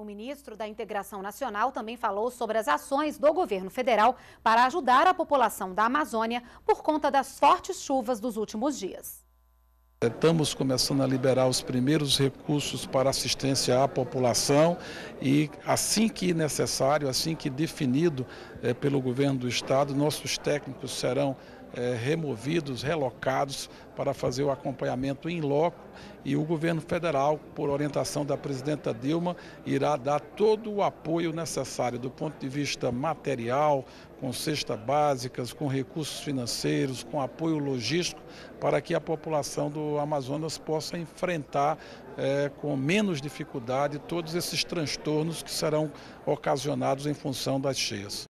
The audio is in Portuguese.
O ministro da Integração Nacional também falou sobre as ações do governo federal para ajudar a população da Amazônia por conta das fortes chuvas dos últimos dias. Estamos começando a liberar os primeiros recursos para assistência à população e assim que necessário, assim que definido é, pelo governo do estado, nossos técnicos serão é, removidos, relocados para fazer o acompanhamento em loco e o governo federal, por orientação da presidenta Dilma, irá dar todo o apoio necessário do ponto de vista material, com cestas básicas, com recursos financeiros, com apoio logístico, para que a população do Amazonas possa enfrentar é, com menos dificuldade todos esses transtornos que serão ocasionados em função das cheias.